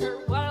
her